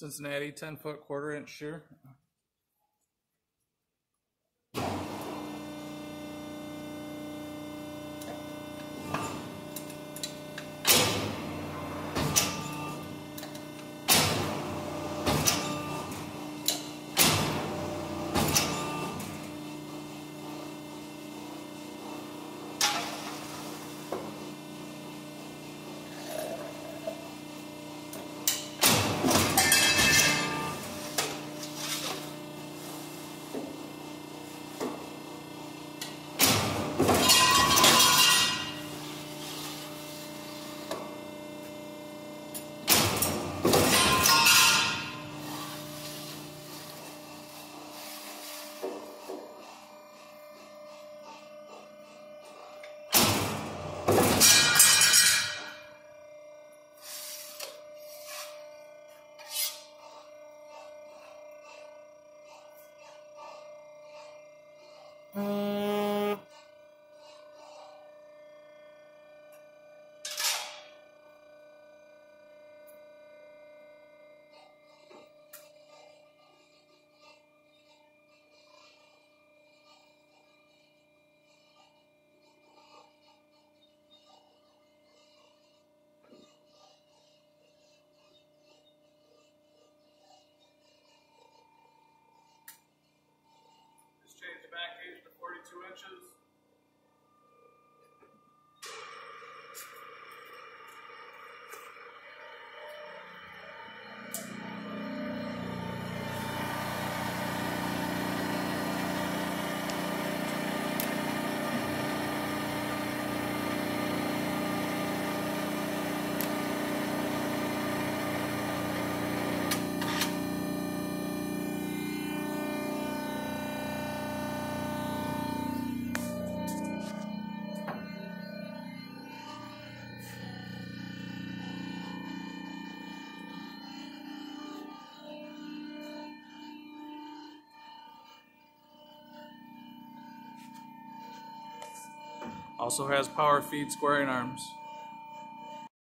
Cincinnati 10 foot quarter inch shear. Hum. 42 inches. Also has power feed squaring arms.